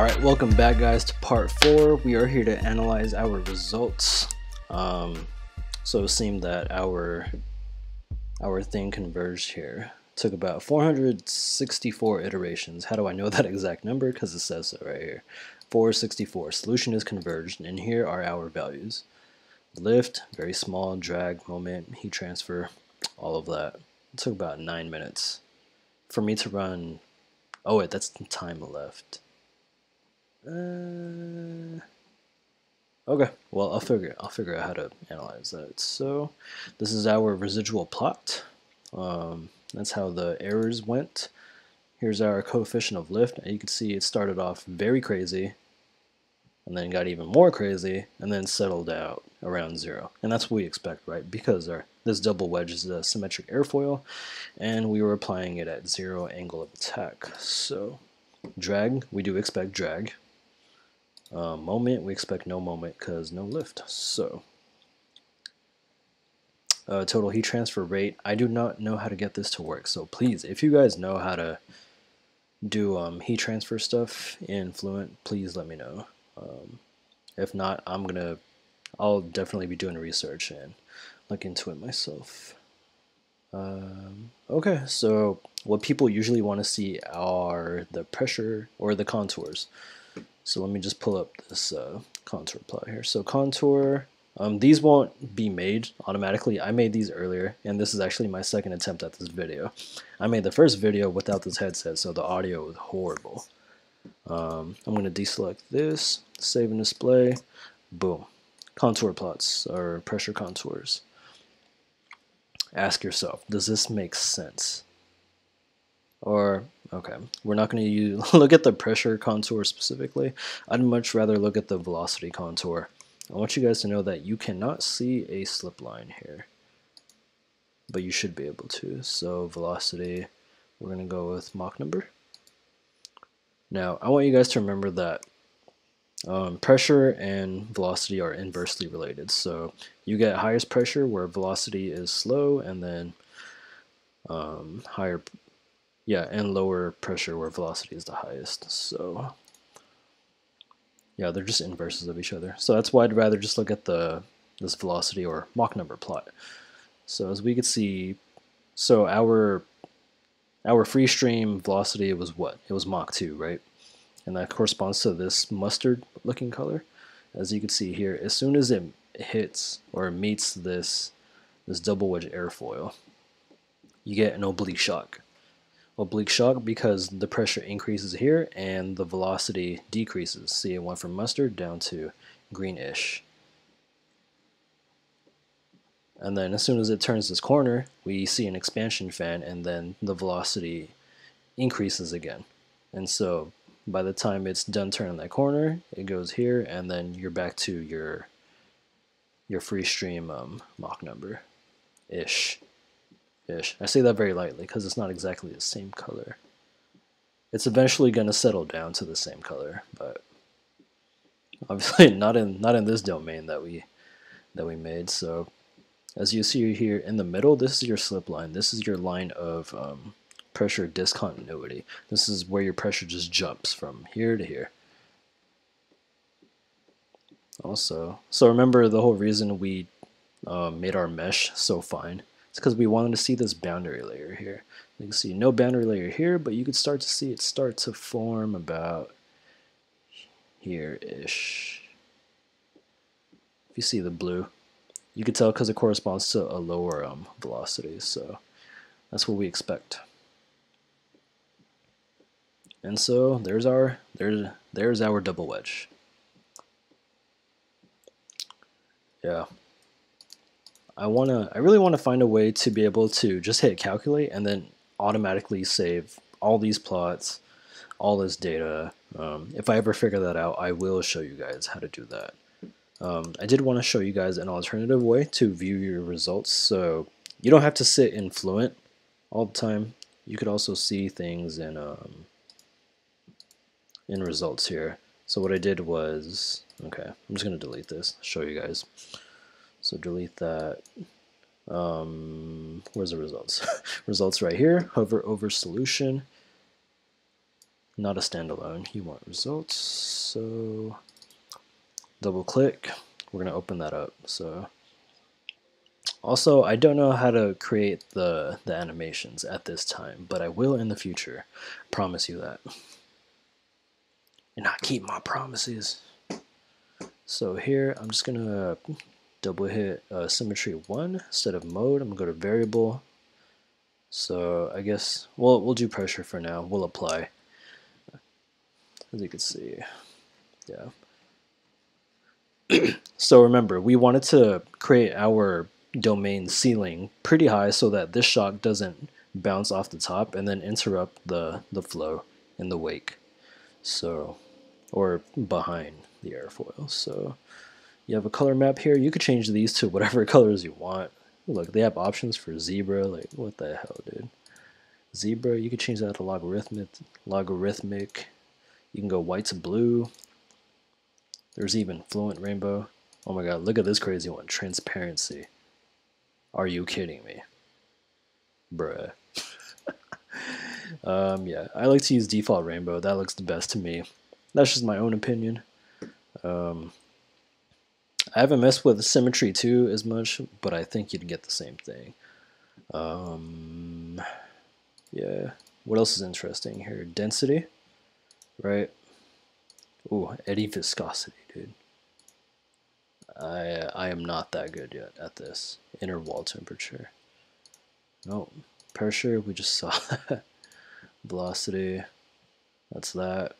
Alright, welcome back guys to part 4. We are here to analyze our results. Um, so it seemed that our our thing converged here. It took about 464 iterations. How do I know that exact number? Because it says so right here. 464. Solution is converged, and here are our values. Lift, very small, drag, moment, heat transfer, all of that. It took about 9 minutes for me to run... Oh wait, that's the time left. Uh, okay, well I'll figure I'll figure out how to analyze that. So this is our residual plot. Um, that's how the errors went. Here's our coefficient of lift. And you can see it started off very crazy and then got even more crazy and then settled out around zero. And that's what we expect, right? Because our, this double wedge is a symmetric airfoil and we were applying it at zero angle of attack. So drag, we do expect drag. Uh, moment, we expect no moment because no lift. So uh, total heat transfer rate, I do not know how to get this to work. So please, if you guys know how to do um, heat transfer stuff in Fluent, please let me know. Um, if not, I'm gonna, I'll definitely be doing research and look into it myself. Um, okay, so what people usually want to see are the pressure or the contours. So let me just pull up this uh, contour plot here. So contour, um, these won't be made automatically. I made these earlier, and this is actually my second attempt at this video. I made the first video without this headset, so the audio was horrible. Um, I'm going to deselect this, save and display, boom. Contour plots, or pressure contours. Ask yourself, does this make sense? Or Okay, we're not going to look at the pressure contour specifically. I'd much rather look at the velocity contour. I want you guys to know that you cannot see a slip line here, but you should be able to. So velocity, we're going to go with Mach number. Now, I want you guys to remember that um, pressure and velocity are inversely related. So you get highest pressure where velocity is slow, and then um, higher yeah, and lower pressure where velocity is the highest. So yeah, they're just inverses of each other. So that's why I'd rather just look at the this velocity or Mach number plot. So as we could see, so our our free stream velocity was what? It was Mach 2, right? And that corresponds to this mustard looking color. As you can see here, as soon as it hits or meets this this double wedge airfoil, you get an oblique shock oblique shock because the pressure increases here and the velocity decreases. See, it went from mustard down to greenish. And then as soon as it turns this corner, we see an expansion fan and then the velocity increases again. And so by the time it's done turning that corner, it goes here and then you're back to your your free stream um, Mach number ish ish. I say that very lightly because it's not exactly the same color. It's eventually going to settle down to the same color, but obviously not in not in this domain that we that we made. So as you see here in the middle, this is your slip line. This is your line of um, pressure discontinuity. This is where your pressure just jumps from here to here. Also, so remember the whole reason we uh, made our mesh so fine it's because we wanted to see this boundary layer here. You can see no boundary layer here, but you could start to see it start to form about here-ish. If you see the blue, you can tell because it corresponds to a lower um, velocity, so that's what we expect. And so there's our there's there's our double wedge. Yeah. I wanna I really want to find a way to be able to just hit calculate and then automatically save all these plots, all this data. Um, if I ever figure that out, I will show you guys how to do that. Um, I did want to show you guys an alternative way to view your results. So you don't have to sit in Fluent all the time. You could also see things in um, in results here. So what I did was, okay, I'm just going to delete this, show you guys. So delete that. Um, where's the results? results right here. Hover over solution. not a standalone. You want results, so double click. We're gonna open that up. So also, I don't know how to create the the animations at this time, but I will in the future. Promise you that. And I keep my promises. So here, I'm just gonna double hit uh, symmetry one instead of mode. I'm gonna go to variable. So I guess we'll we'll do pressure for now. We'll apply. As you can see, yeah. so remember, we wanted to create our domain ceiling pretty high so that this shock doesn't bounce off the top and then interrupt the the flow in the wake. So, or behind the airfoil. So you have a color map here. You could change these to whatever colors you want. Look, they have options for zebra. Like, what the hell, dude? Zebra, you could change that to logarithmic. Logarithmic. You can go white to blue. There's even fluent rainbow. Oh my god, look at this crazy one. Transparency. Are you kidding me? Bruh. um, yeah, I like to use default rainbow. That looks the best to me. That's just my own opinion. Um, I haven't messed with symmetry 2 as much, but I think you'd get the same thing. Um, yeah. What else is interesting here? Density, right? Ooh, eddy viscosity, dude. I I am not that good yet at this. Inner wall temperature. No, pressure, we just saw that. Velocity, that's that.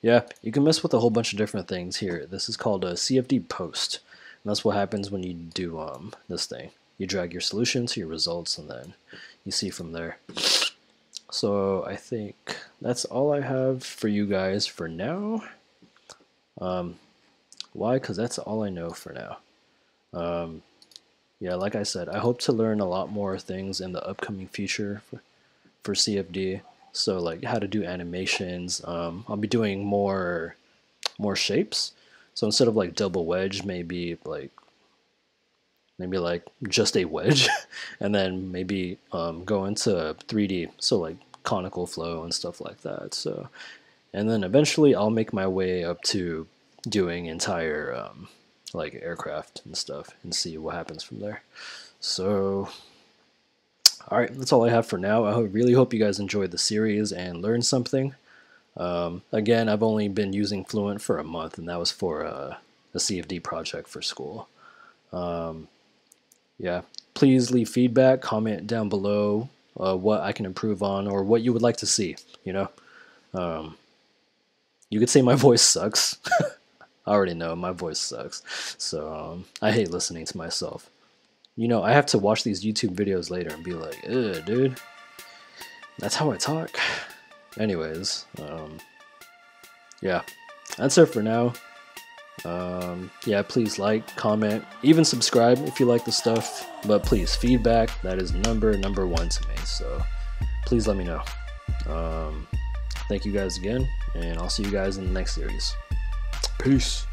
Yeah, you can mess with a whole bunch of different things here. This is called a CFD post. And that's what happens when you do um, this thing. You drag your solution to your results and then you see from there. So I think that's all I have for you guys for now. Um, why? Because that's all I know for now. Um, yeah, like I said, I hope to learn a lot more things in the upcoming future for, for CFD. So like how to do animations. Um, I'll be doing more more shapes. So instead of like double wedge, maybe like maybe like just a wedge, and then maybe um, go into 3D. So like conical flow and stuff like that. So and then eventually I'll make my way up to doing entire um, like aircraft and stuff and see what happens from there. So, all right, that's all I have for now. I really hope you guys enjoyed the series and learned something. Um, again, I've only been using Fluent for a month, and that was for a, a CFD project for school. Um, yeah, please leave feedback, comment down below uh, what I can improve on or what you would like to see. You know, um, you could say my voice sucks. I already know my voice sucks. So um, I hate listening to myself. You know, I have to watch these YouTube videos later and be like, Ugh, dude, that's how I talk. Anyways, um, yeah, that's it for now. Um, yeah, please like, comment, even subscribe if you like the stuff. But please, feedback, that is number, number one to me. So please let me know. Um, thank you guys again, and I'll see you guys in the next series. Peace.